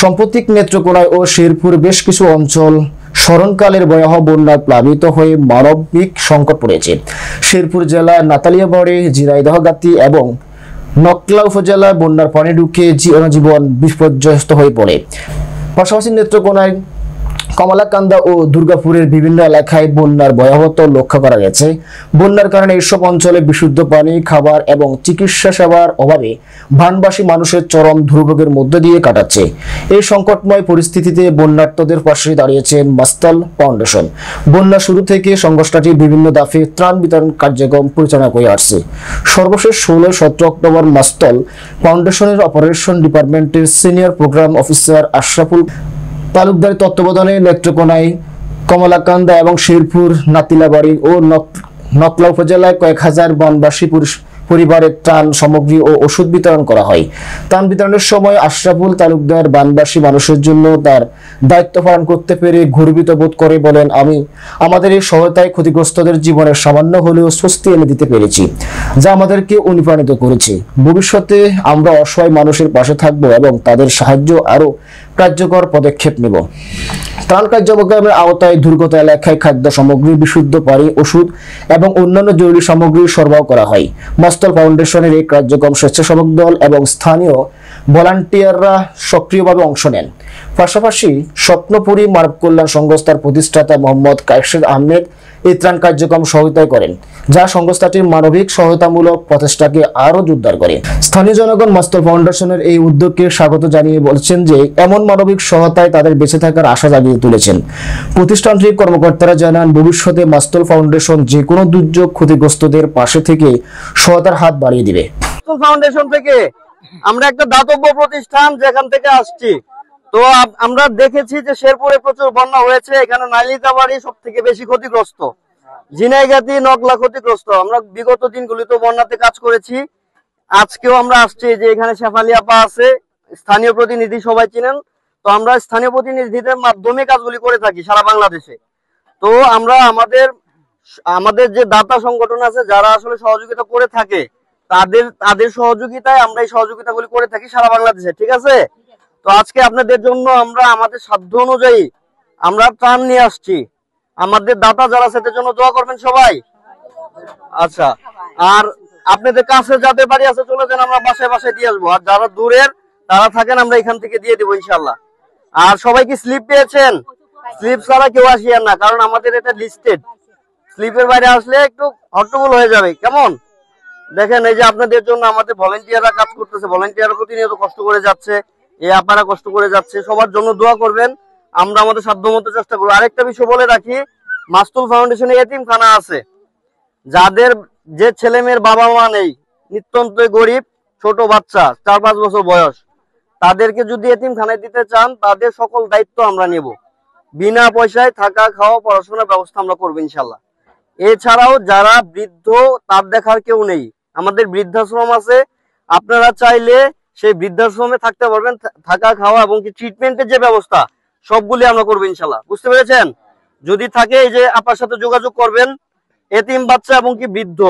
সাম্প্রতিক নেত্রকোনায় ও শেরপুর বেশ কিছু অঞ্চল স্মরণকালের ভয়াবহ বন্যায় প্লাবিত হয়ে মানবিক সংকট পড়েছে। শেরপুর জেলা নাতালিয়াবড়ে, জিরাইদহগাতি এবং নকলা উপজেলায় বন্যার পানি ঢুকে জীবন বিপর্যস্ত হয়ে পড়ে। পাশাপাশি নেত্রকোনায় কমলাকান্দা ও দুর্গাপুরের বিভিন্ন এলাকায় বন্যার ভয়াবহতা লক্ষ্য করা গেছে। বন্যার কারণে এসব অঞ্চলে বিশুদ্ধ পানি, খাবার এবং চিকিৎসা সেবার অভাবে ভানবাসী মানুষের চরম দুর্ভোগের মধ্য দিয়ে কাটাচ্ছে। এই সংকটময় পরিস্থিতিতে বন্যার্তদের পাশে দাঁড়িয়েছেন মাস্তাল ফাউন্ডেশন। বন্যা শুরু থেকে সংগঠনটি বিভিন্ন দাফে ত্রাণ বিতরণ কার্যক্রম পরিচালনা করে আসছে। সর্বশেষ ষোলো সতেরো অক্টোবর মাস্তল ফাউন্ডেশনের অপারেশন ডিপার্টমেন্টের সিনিয়র প্রোগ্রাম অফিসার আশরাফুল তালুকদারের তত্ত্বাবধানে নেত্রকোনায় কমলাকান্দা এবং শেরপুর, নাতিলাবাড়ি ও নক- নকলা উপজেলায় কয়েক হাজার বনবাসী পুরুষ- পরিবারের ত্রাণ সামগ্রী ও ওষুধ বিতরণ করা হয়। ত্রাণ বিতরণের সময় আশরাফুল তালুকদার বানবাসী মানুষের জন্য তার দায়িত্ব পালন করতে পেরে গর্বিত বোধ করে বলেন, আমি আমাদের এই সহায়তায় ক্ষতিগ্রস্তদের জীবনে সামান্য হলেও স্বস্তি এনে দিতে পেরেছি, যা আমাদেরকে অনুপ্রাণিত করেছে। ভবিষ্যতে আমরা অসহায় মানুষের পাশে থাকব এবং তাদের সাহায্য আরও কার্যকর পদক্ষেপ নেব। ত্রাণ কার্যক্রমের আওতায় দুর্গত এলাকায় খাদ্য সামগ্রী, বিশুদ্ধ পানি, ওষুধ এবং অন্যান্য জরুরি সামগ্রী সরবরাহ করা হয়। মস্তল ফাউন্ডেশনের এই কার্যক্রম স্বেচ্ছাসেবক দল এবং স্থানীয় ভলান্টিয়াররা সক্রিয়ভাবে অংশ নেন। পাশাপাশি স্বপ্নপুরী মানব কল্যাণ সংস্থার প্রতিষ্ঠাতা মোহাম্মদ কায়সের আহমেদ এই ত্রাণ কার্যক্রম সহায়তা করেন, যা সংস্থাটির মানবিক সহায়তামূলক প্রচেষ্টাকে আরও জোরদার করে। স্থানীয় জনগণ মাস্তর ফাউন্ডেশনের এই উদ্যোগকে স্বাগত জানিয়ে বলছেন যে, এমন মানবিক সহায়তায় তাদের বেঁচে থাকার আশা জাগিয়ে তুলেছেন। প্রতিষ্ঠানটির কর্মকর্তারা জানান, ভবিষ্যতে মাস্তল ফাউন্ডেশন যে কোনো দুর্যোগ ক্ষতিগ্রস্তদের পাশে থেকে সহায়তার হাত বাড়িয়ে দিবে। ফাউন্ডেশন থেকে আমরা একটা দাতব্য প্রতিষ্ঠান যেখান থেকে আসছি। তো আমরা দেখেছি যে শেরপুরে প্রচুর বন্যা হয়েছে, এখানে নালিতাবাড়ি সব থেকে বেশি ক্ষতিগ্রস্ত। ঝিনাইগাতি নকলা ক্ষতিগ্রস্ত। আমরা বিগত দিনগুলিতে বন্যাতে কাজ করেছি। আজকেও আমরা আসছি যে এখানে শেফালি আপা আছে, স্থানীয় প্রতিনিধি সবাই চিনেন। তো আমরা স্থানীয় প্রতিনিধিদের মাধ্যমে কাজগুলি করে থাকি সারা বাংলাদেশে। তো আমরা আমাদের আমাদের যে দাতা সংগঠন আছে, যারা আসলে সহযোগিতা করে থাকে, তাদের তাদের সহযোগিতায় আমরা এই সহযোগিতাগুলি করে থাকি সারা বাংলাদেশে, ঠিক আছে? তো আজকে আপনাদের জন্য আমরা আমাদের সাধ্য অনুযায়ী আমরা ত্রাণ নিয়ে আসছি। আমাদের দাতা যারা তাদের জন্য দোয়া করবেন সবাই। আচ্ছা আর আপনাদের কাছে যাদের বাড়ি আছে, চলে যান, আমরা বাসায় বাসায় দিয়ে আসব। আর যারা দূরের, তারা থাকেন, আমরা এখান থেকে দিয়ে দেবো ইনশাল্লাহ আর সবাই কি স্লিপ পেয়েছেন? স্লিপ ছাড়া কেউ আসিয়েন না, কারণ আমাদের এটা লিস্টেড স্লিপের বাইরে আসলে একটু হট্টগোল হয়ে যাবে। কেমন? দেখেন, এই যে আপনাদের জন্য আমাদের ভলেন্টিয়াররা কাজ করতেছে। ভলেন্টিয়াররা প্রতিনিয়ত কষ্ট করে যাচ্ছে। এই আপারা কষ্ট করে যাচ্ছে, সবার জন্য দোয়া করবেন, আমরা আমাদের সাধ্য মতো চেষ্টা করব। আরেকটা বিষয় বলে রাখি, মাস্তুল ফাউন্ডেশনে এতিম খানা আছে। যাদের যে ছেলে মেয়ের বাবা মা নেই নিত্যন্ত গরিব, ছোট বাচ্চা, চার পাঁচ বছর বয়স, তাদেরকে যদি এতিম এতিমখানায় দিতে চান, তাদের সকল দায়িত্ব আমরা নেব। বিনা পয়সায় থাকা, খাওয়া, পড়াশোনার ব্যবস্থা আমরা করব ইনশাল্লাহ এছাড়াও যারা বৃদ্ধ, তার দেখার কেউ নেই। আমাদের বৃদ্ধাশ্রম আছে। আপনারা চাইলে সেই বৃদ্ধাশ্রমে থাকতে পারবেন থাকা, খাওয়া এবং ট্রিটমেন্টের যে ব্যবস্থা, সবগুলি আমরা করব ইনশাল্লাহ বুঝতে পেরেছেন? যদি থাকে এই যে আপনার সাথে যোগাযোগ করবেন, এতিম বাচ্চা এবং কি বৃদ্ধ,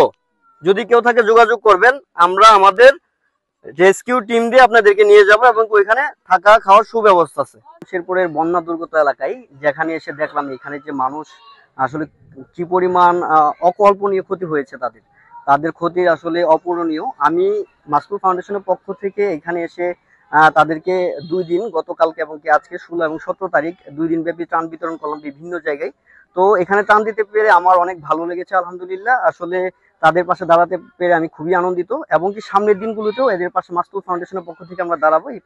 যদি কেউ থাকে যোগাযোগ করবেন, আমরা আমাদের রেস্কিউ টিম দিয়ে আপনাদেরকে নিয়ে যাব এবং ওইখানে থাকা, খাওয়ার সুব্যবস্থা আছে। শেরপুরের বন্যা দুর্গত এলাকায়, যেখানে এসে দেখলাম এখানে যে মানুষ আসলে কি পরিমাণ অকল্পনীয় ক্ষতি হয়েছে তাদের। তাদের ক্ষতি আসলে অপূরণীয়। আমি মাসকুল ফাউন্ডেশনের পক্ষ থেকে এখানে এসে তাদেরকে দুই দিন, গতকালকে এবং কি আজকে ষোলো এবং সতেরো তারিখ, দুই দিন ব্যাপী ত্রাণ বিতরণ করলাম বিভিন্ন জায়গায়। তো এখানে ত্রাণ দিতে পেরে আমার অনেক ভালো লেগেছে, আলহামদুলিল্লাহ। আসলে তাদের পাশে দাঁড়াতে পেরে আমি খুবই আনন্দিত এবং কি সামনের দিনগুলোতেও এদের পাশে মাসকুল ফাউন্ডেশনের পক্ষ থেকে আমরা দাঁড়াবো এই